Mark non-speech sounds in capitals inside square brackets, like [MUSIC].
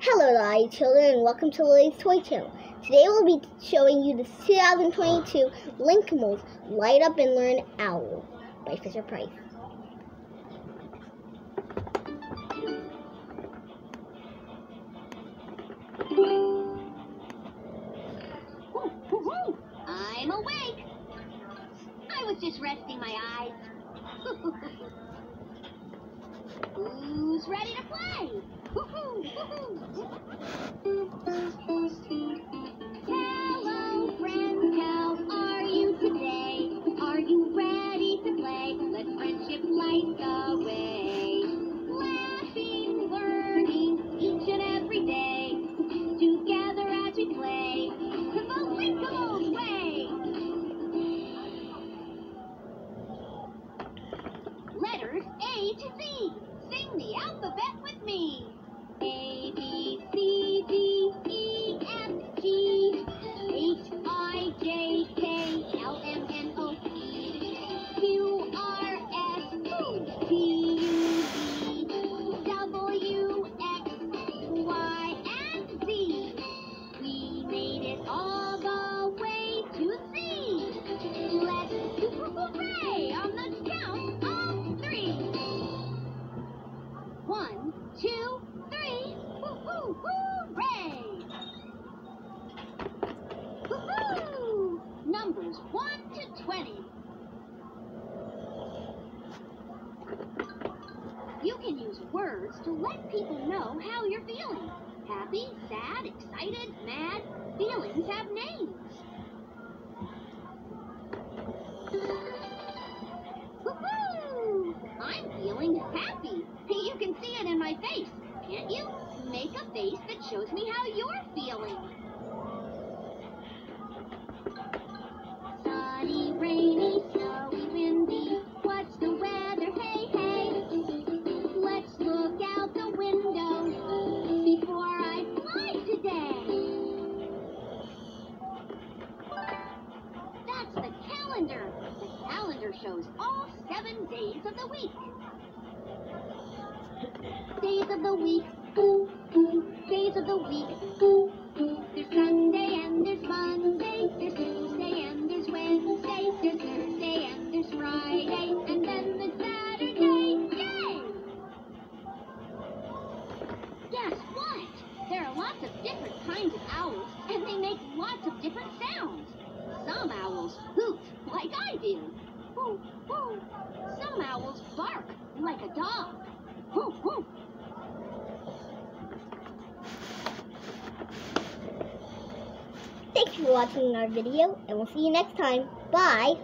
Hello Lolly children and welcome to Lily's Toy Channel. Today we'll be showing you the 2022 Linkimals Light Up and Learn Owl by Fisher Price. I'm awake. I was just resting my eyes. [LAUGHS] Who's ready to play? Letters A to Z. Sing the alphabet One, two, three. Woo-hoo, hooray! Woo-hoo! Numbers one to twenty. You can use words to let people know how you're feeling. Happy, sad, excited, mad. Feelings have names. Can see it in my face, can't you? Make a face that shows me how you're feeling. Sunny, rainy, snowy, windy. What's the weather? Hey, hey. Let's look out the window before I fly today. That's the calendar. The calendar shows all seven days of the week. Days of the week, ooh, ooh. Days of the week, ooh, ooh. There's Sunday and there's Monday. There's Tuesday and there's Wednesday. There's Thursday and there's Friday. And then there's Saturday. Yay! Guess what? There are lots of different kinds of owls, and they make lots of different sounds. Some owls hoot, like I do. Some owls bark, like a dog. Hoo, hoo. Thanks for watching our video and we'll see you next time. Bye!